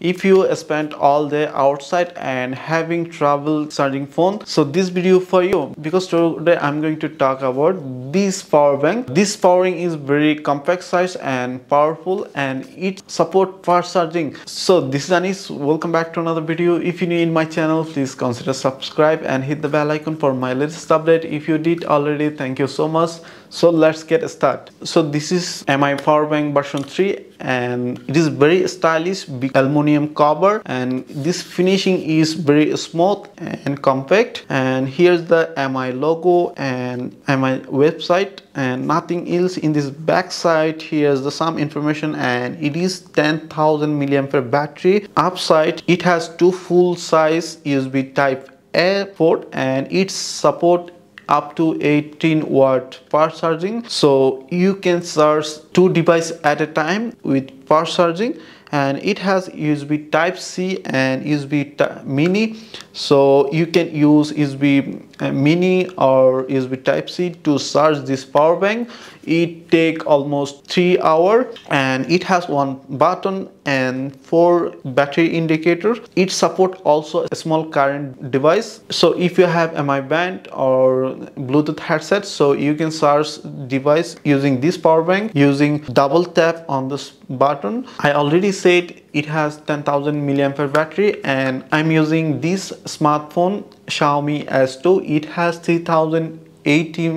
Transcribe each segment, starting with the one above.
if you spent all day outside and having trouble charging phone so this video for you. Because today i'm going to talk about this power bank. This powering is very compact size and powerful and it support fast charging. So this is anis. Welcome back to another video. If you're new in my channel please consider subscribe and hit the bell icon for my latest update. If you did already thank you so much so let's get started so this is mi power bank version 3 and it is very stylish big aluminum cover and this finishing is very smooth and compact. And here's the mi logo and mi website and nothing else in this back side. Here's the some information and it is 10,000 milliampere battery. Upside it has two full size usb type a port and it support up to 18 watt fast charging. So you can charge two devices at a time with fast charging and it has USB type C and USB mini. So you can use USB uh, mini or USB type C to charge this power bank. It take almost three hour and it has one button and four battery indicator. It support also a small current device. So if you have a mi band or bluetooth headset so you can charge device using this power bank using double tap on this button. I already said it has 10,000 milliampere battery and i'm using this smartphone xiaomi s2 it has 3000 80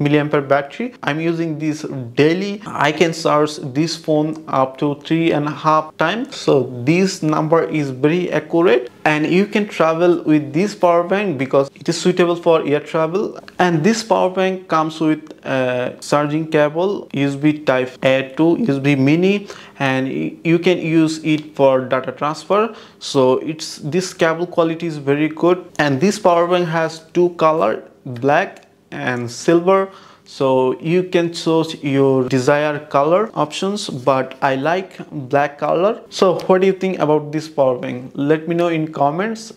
milliampere battery. I'm using this daily i can charge this phone up to three and a half times. So this number is very accurate. And you can travel with this power bank because it is suitable for air travel. And this power bank comes with a charging cable usb type a to usb mini and you can use it for data transfer. So it's this cable quality is very good. And this power bank has two color black and silver. So you can choose your desired color options but i like black color. So what do you think about this power bank let me know in comments.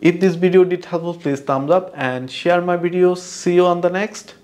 If this video did helpful please thumbs up and share my video. See you on the next